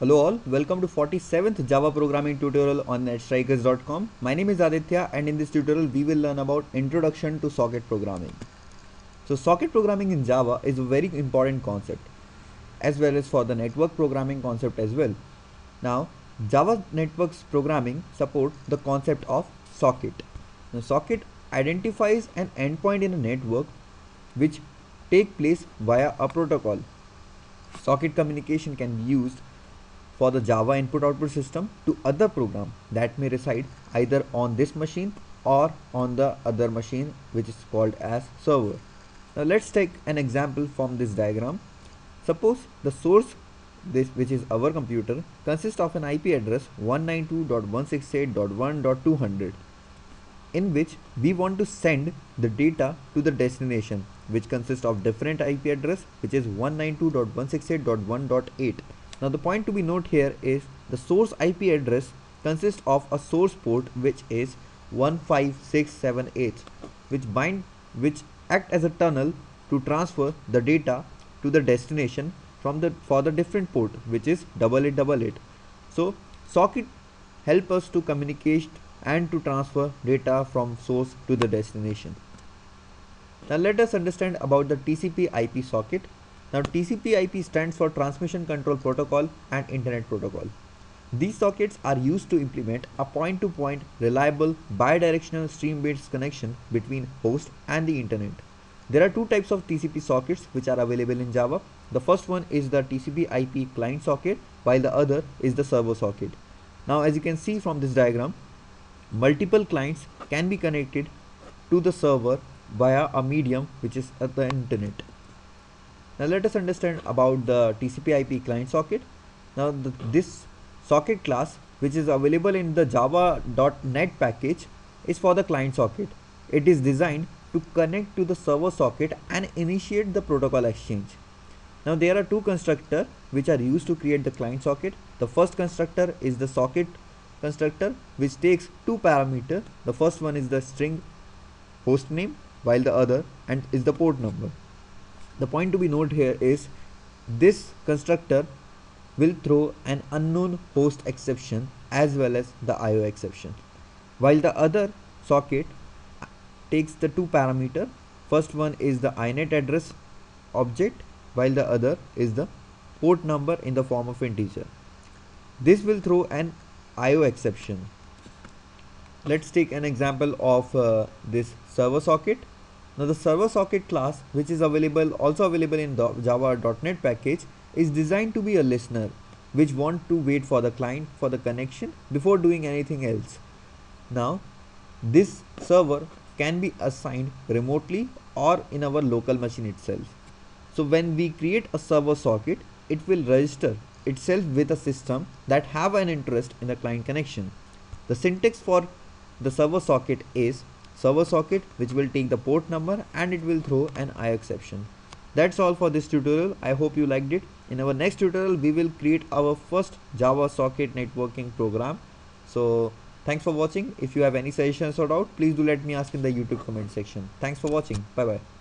Hello all, welcome to 47th Java programming tutorial on netstrikers.com. My name is Aaditya and in this tutorial we will learn about introduction to socket programming. So socket programming in Java is a very important concept as well as for the network programming concept as well. Now Java networks programming support the concept of socket. The socket identifies an endpoint in a network which take place via a protocol. Socket communication can be used for the Java input output system to other program that may reside either on this machine or on the other machine which is called as server. Now let's take an example from this diagram. Suppose the source this which is our computer consists of an IP address 192.168.1.200 in which we want to send the data to the destination which consists of different IP address which is 192.168.1.8 now the point to be note here is the source IP address consists of a source port which is 15678 which bind which act as a tunnel to transfer the data to the destination from the for the different port which is 8888. So socket help us to communicate and to transfer data from source to the destination. Now let us understand about the TCP IP socket now TCP IP stands for Transmission Control Protocol and Internet Protocol. These sockets are used to implement a point-to-point -point reliable bidirectional stream-based connection between host and the internet. There are two types of TCP sockets which are available in Java. The first one is the TCP IP client socket while the other is the server socket. Now as you can see from this diagram, multiple clients can be connected to the server via a medium which is the internet. Now let us understand about the TCP IP client socket. Now the, this socket class which is available in the java.net package is for the client socket. It is designed to connect to the server socket and initiate the protocol exchange. Now there are two constructor which are used to create the client socket. The first constructor is the socket constructor which takes two parameter. The first one is the string host name while the other and is the port number the point to be noted here is this constructor will throw an unknown host exception as well as the IO exception. While the other socket takes the two parameter first one is the inet address object while the other is the port number in the form of integer. This will throw an IO exception. Let's take an example of uh, this server socket now the server socket class which is available also available in the java.net package is designed to be a listener which want to wait for the client for the connection before doing anything else. Now this server can be assigned remotely or in our local machine itself. So when we create a server socket it will register itself with a system that have an interest in the client connection. The syntax for the server socket is server socket which will take the port number and it will throw an IO exception. That's all for this tutorial. I hope you liked it. In our next tutorial, we will create our first Java socket networking program. So thanks for watching. If you have any suggestions or doubt, please do let me ask in the YouTube comment section. Thanks for watching. Bye bye.